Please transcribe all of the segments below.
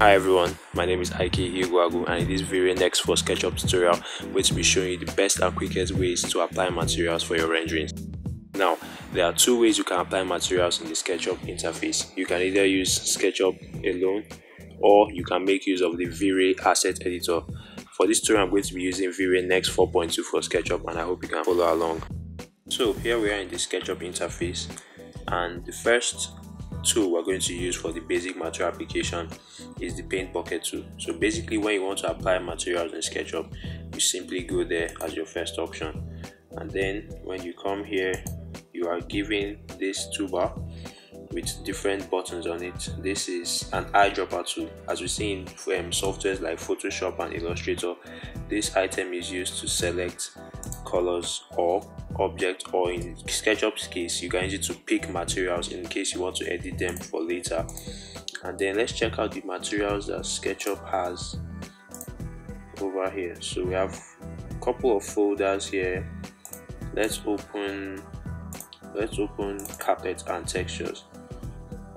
Hi everyone, my name is Ike Iguagu and in this V-Ray Next for SketchUp tutorial, I'm going to be showing you the best and quickest ways to apply materials for your renderings. Now, there are two ways you can apply materials in the SketchUp interface. You can either use SketchUp alone or you can make use of the V-Ray asset editor. For this tutorial, I'm going to be using V-Ray Next 4.2 for SketchUp and I hope you can follow along. So here we are in the SketchUp interface and the first tool we're going to use for the basic material application is the paint bucket tool. So basically when you want to apply materials in SketchUp you simply go there as your first option. And then when you come here you are given this toolbar with different buttons on it. This is an eyedropper tool. As we see in um, softwares like photoshop and illustrator this item is used to select colors or object or in SketchUp's case you can use it to pick materials in case you want to edit them for later. And then let's check out the materials that SketchUp has over here. So we have a couple of folders here. Let's open let's open carpet and textures.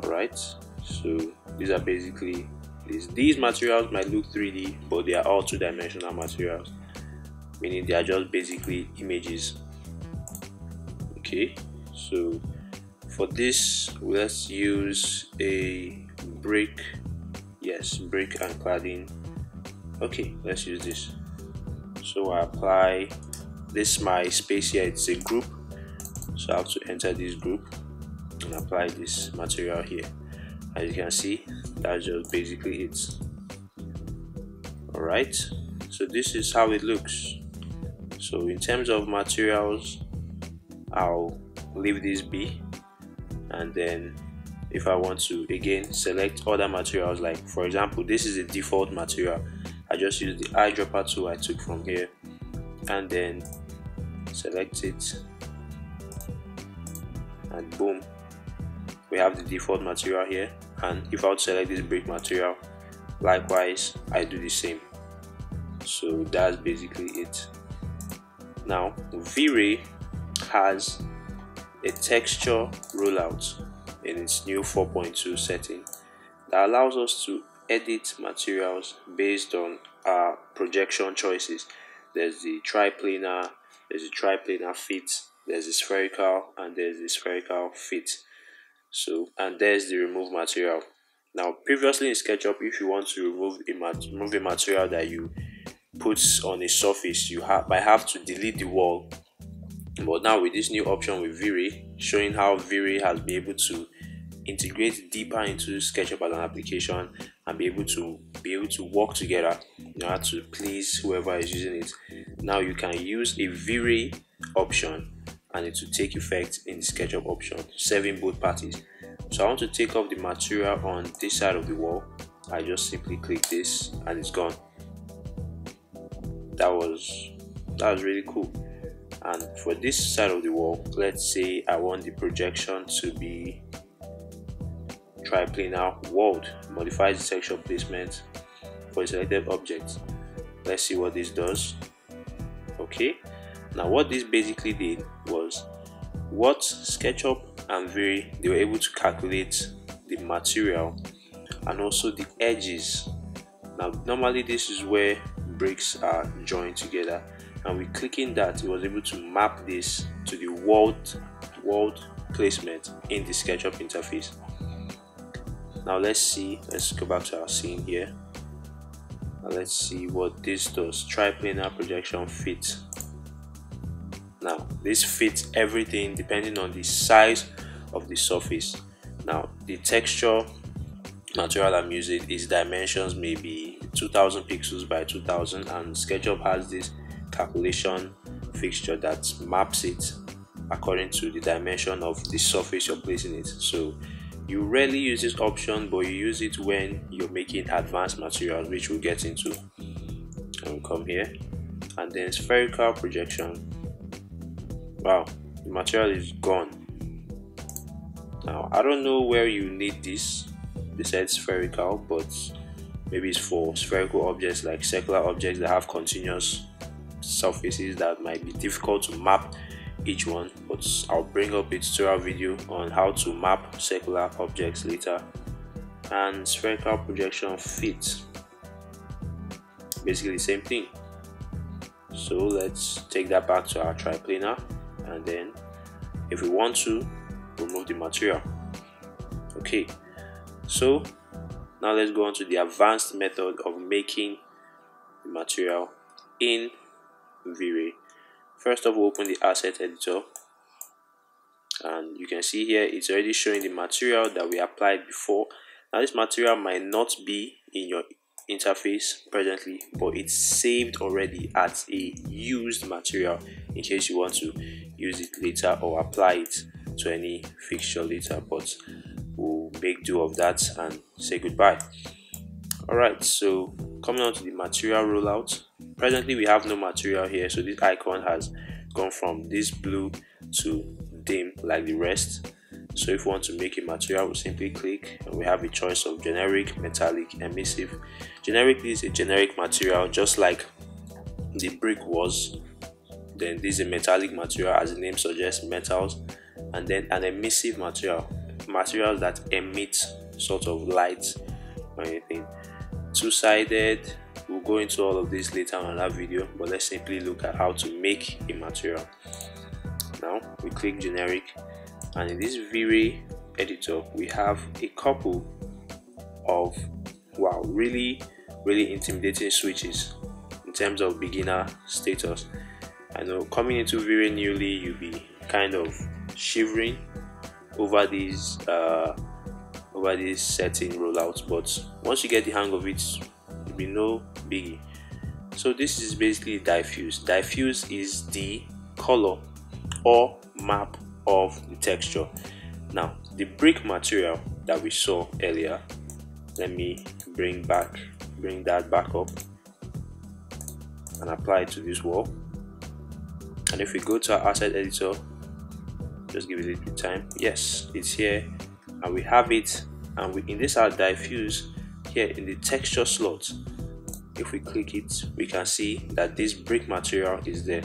All right so these are basically these these materials might look 3d but they are all two-dimensional materials meaning they are just basically images okay so for this let's use a brick yes brick and cladding. Okay let's use this. So I apply this my space here it's a group. So I have to enter this group and apply this material here. As you can see that's just basically it. All right so this is how it looks. So in terms of materials I'll leave this be. And then if I want to again select other materials like for example this is a default material. I just use the eyedropper tool I took from here and then select it. And boom we have the default material here. And if I would select this brick material likewise I do the same. So that's basically it. Now V-Ray has a texture rollout in its new 4.2 setting that allows us to edit materials based on our projection choices. There's the triplanar, there's the triplanar fit, there's the spherical, and there's the spherical fit. So, and there's the remove material. Now, previously in SketchUp, if you want to remove a, remove a material that you put on a surface, you might have to delete the wall but now with this new option with V-Ray showing how V-Ray has been able to integrate deeper into SketchUp as an application and be able to be able to work together in order to please whoever is using it. Now you can use a V-Ray option and it will take effect in the SketchUp option, serving both parties. So I want to take off the material on this side of the wall. I just simply click this and it's gone. That was that was really cool and for this side of the wall let's say I want the projection to be triplanar world. Modify the texture placement for selected object. Let's see what this does. Okay. Now what this basically did was what SketchUp and V-Ray they were able to calculate the material and also the edges. Now normally this is where bricks are joined together and with clicking that it was able to map this to the world world placement in the SketchUp interface. Now let's see let's go back to our scene here. Now let's see what this does. Triplanar projection fit now this fits everything depending on the size of the surface. Now the texture material I'm using is dimensions maybe 2000 pixels by 2000 and SketchUp has this calculation fixture that maps it according to the dimension of the surface you're placing it. So you rarely use this option but you use it when you're making advanced materials which we'll get into and we come here. And then spherical projection. Wow the material is gone. Now i don't know where you need this besides spherical but maybe it's for spherical objects like circular objects that have continuous surfaces that might be difficult to map each one but I'll bring up a tutorial video on how to map circular objects later. And spherical projection fit basically the same thing. So let's take that back to our triplanar and then if we want to remove the material. Okay so now let's go on to the advanced method of making the material in V-Ray. First of all open the asset editor. And you can see here it's already showing the material that we applied before. Now this material might not be in your interface presently but it's saved already as a used material in case you want to use it later or apply it to any fixture later. But we'll make do of that and say goodbye all right so coming on to the material rollout. Presently we have no material here so this icon has gone from this blue to dim like the rest. So if we want to make a material we simply click and we have a choice of generic metallic emissive. Generic is a generic material just like the brick was. Then this is a metallic material as the name suggests metals. And then an emissive material materials that emit sort of light or anything two-sided. We'll go into all of this later on that video but let's simply look at how to make a material. Now we click generic and in this V-Ray editor we have a couple of wow really really intimidating switches in terms of beginner status. I know coming into V-Ray newly you'll be kind of shivering over these uh, over this setting rollout but once you get the hang of it it'll be no biggie. So this is basically diffuse. Diffuse is the color or map of the texture. Now the brick material that we saw earlier let me bring back bring that back up and apply it to this wall. And if we go to our asset editor just give it a little time. Yes it's here and we have it and we in this our diffuse here in the texture slot if we click it we can see that this brick material is there.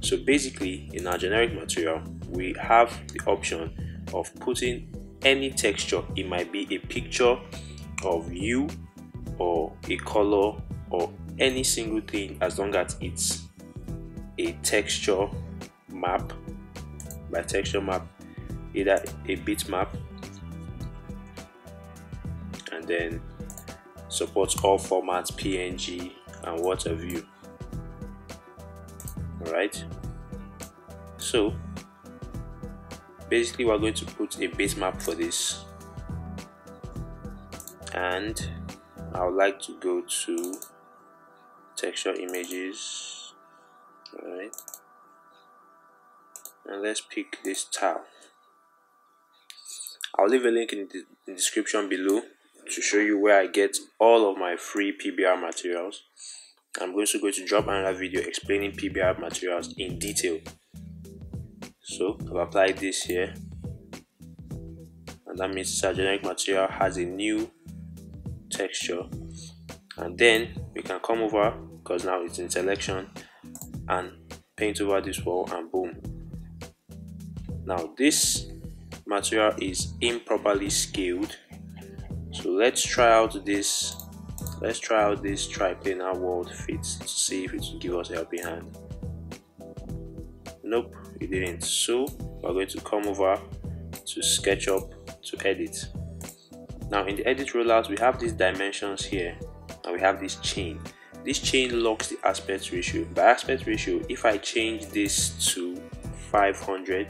So basically in our generic material we have the option of putting any texture. It might be a picture of you or a color or any single thing as long as it's a texture map. By texture map either a bitmap and then supports all formats png and what have you. All right so basically we're going to put a base map for this. And I would like to go to texture images. All right and let's pick this tile. I'll leave a link in the description below to show you where I get all of my free PBR materials. I'm going to go to drop another video explaining PBR materials in detail. So I've applied this here and that means our generic material has a new texture and then we can come over because now it's in selection and paint over this wall and boom now this material is improperly scaled so let's try out this let's try out this triplanar world fit to see if it will give us a helping hand. Nope it didn't. So we're going to come over to SketchUp to edit. Now in the edit rollout we have these dimensions here and we have this chain. This chain locks the aspect ratio. By aspect ratio if I change this to 500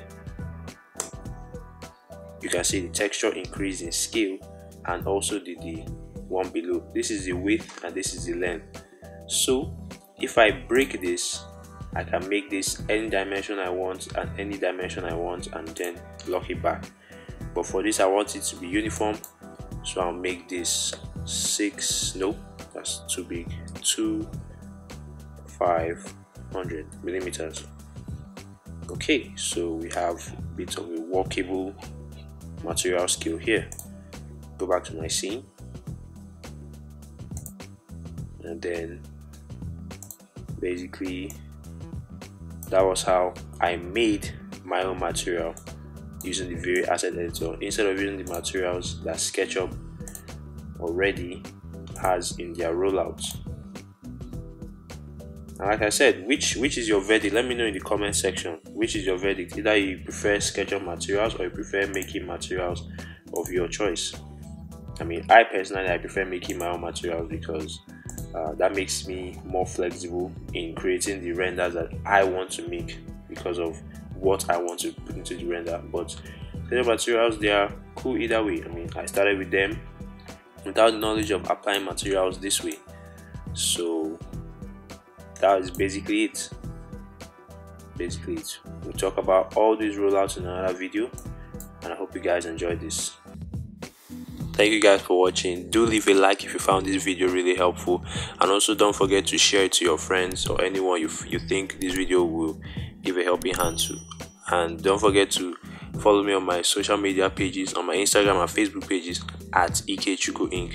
you can see the texture increase in scale and also the, the one below. This is the width and this is the length. So if I break this I can make this any dimension I want and any dimension I want and then lock it back. But for this I want it to be uniform. So I'll make this 6 nope that's too big. 2 500 millimeters. Okay so we have a bit of a workable material scale here go back to my scene and then basically that was how I made my own material using the V-Ray asset editor instead of using the materials that SketchUp already has in their rollouts. And like I said, which which is your verdict? Let me know in the comment section. Which is your verdict? Either you prefer SketchUp materials or you prefer making materials of your choice. I mean, I personally I prefer making my own materials because uh, that makes me more flexible in creating the renders that I want to make because of what I want to put into the render. But the materials they are cool either way. I mean, I started with them without knowledge of applying materials this way, so that is basically it. Basically, it. We'll talk about all these rollouts in another video, and I hope you guys enjoyed this thank you guys for watching. Do leave a like if you found this video really helpful. And also don't forget to share it to your friends or anyone you, you think this video will give a helping hand to. And don't forget to follow me on my social media pages on my instagram and facebook pages at ikechukwu inc.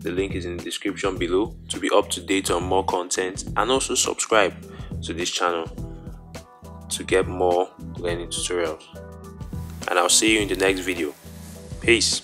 The link is in the description below to be up to date on more content and also subscribe to this channel to get more learning tutorials. And i'll see you in the next video. Peace